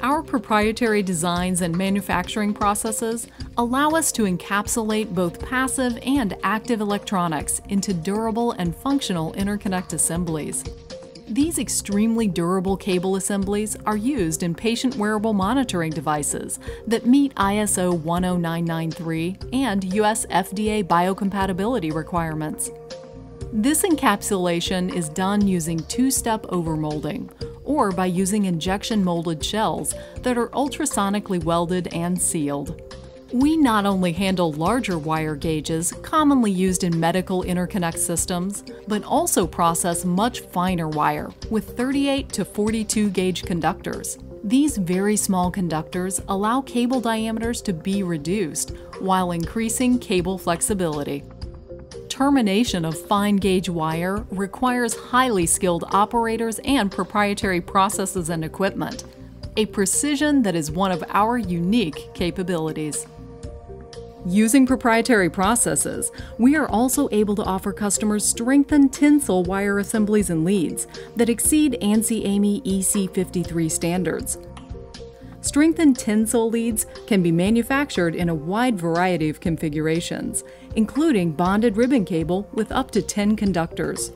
Our proprietary designs and manufacturing processes allow us to encapsulate both passive and active electronics into durable and functional interconnect assemblies. These extremely durable cable assemblies are used in patient wearable monitoring devices that meet ISO 10993 and US FDA biocompatibility requirements. This encapsulation is done using two-step overmolding, or by using injection molded shells that are ultrasonically welded and sealed. We not only handle larger wire gauges commonly used in medical interconnect systems, but also process much finer wire with 38 to 42 gauge conductors. These very small conductors allow cable diameters to be reduced while increasing cable flexibility. Termination of fine gauge wire requires highly skilled operators and proprietary processes and equipment, a precision that is one of our unique capabilities. Using proprietary processes, we are also able to offer customers strengthened tensile wire assemblies and leads that exceed ANSI AAMI EC53 standards. Strengthened tensile leads can be manufactured in a wide variety of configurations, including bonded ribbon cable with up to 10 conductors.